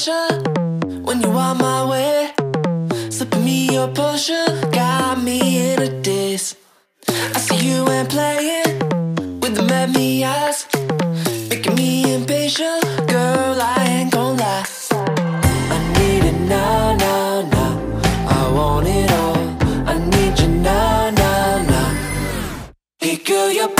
pressure when you are my way. Slipping me your potion, got me in a daze. I see you and playing with the mad me eyes, making me impatient. Girl, I ain't gon' lie. I need it now, now, now. I want it all. I need you now, now, now. Hey girl, you're.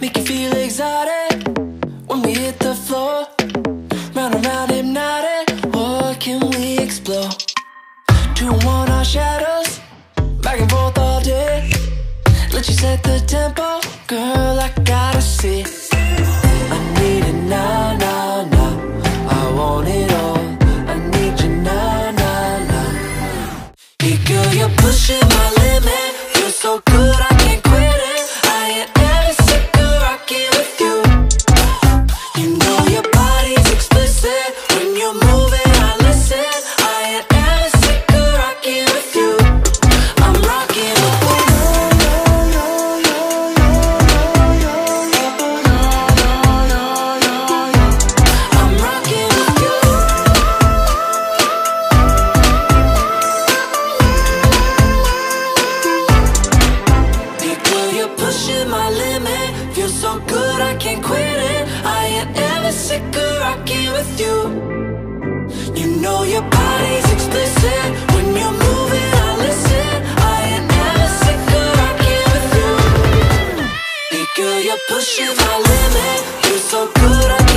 Make you feel exotic when we hit the floor. Round and round, hypnotic. What can we explore? Two and our shadows, back and forth all day. Let you set the tempo, girl. I gotta see. I need it now, now, now. I want it all. I need you now, now, now. Hey, girl, you're pushing sick of rocking with you. You know your body's explicit. When you're moving, I listen. I ain't never sick of rocking with you. Hey girl, you're pushing my limit. You're so good, I